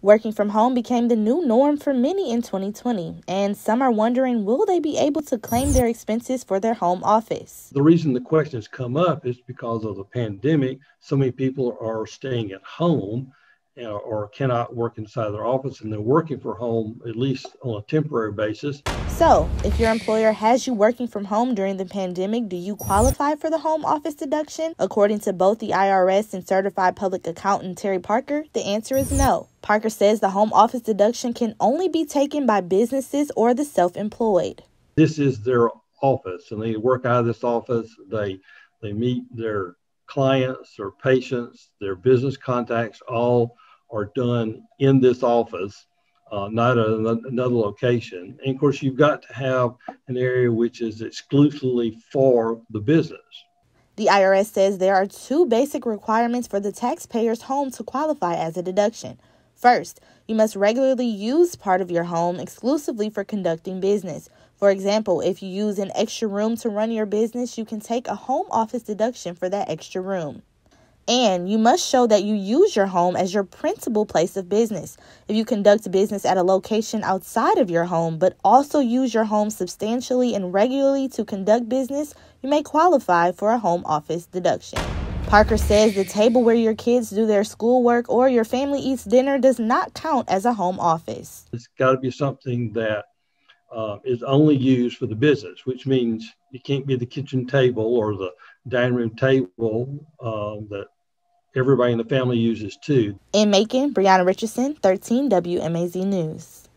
Working from home became the new norm for many in 2020, and some are wondering will they be able to claim their expenses for their home office? The reason the questions come up is because of the pandemic. So many people are staying at home or cannot work inside their office and they're working from home at least on a temporary basis. So, if your employer has you working from home during the pandemic, do you qualify for the home office deduction? According to both the IRS and certified public accountant Terry Parker, the answer is no. Parker says the home office deduction can only be taken by businesses or the self employed. This is their office and they work out of this office. They they meet their clients or patients, their business contacts all are done in this office, uh, not at another location. And of course, you've got to have an area which is exclusively for the business. The IRS says there are two basic requirements for the taxpayer's home to qualify as a deduction. First, you must regularly use part of your home exclusively for conducting business. For example, if you use an extra room to run your business, you can take a home office deduction for that extra room. And you must show that you use your home as your principal place of business. If you conduct business at a location outside of your home, but also use your home substantially and regularly to conduct business, you may qualify for a home office deduction. Parker says the table where your kids do their schoolwork or your family eats dinner does not count as a home office. It's got to be something that uh, is only used for the business, which means it can't be the kitchen table or the dining room table uh, that everybody in the family uses too. In Macon, Brianna Richardson, 13 WMAZ News.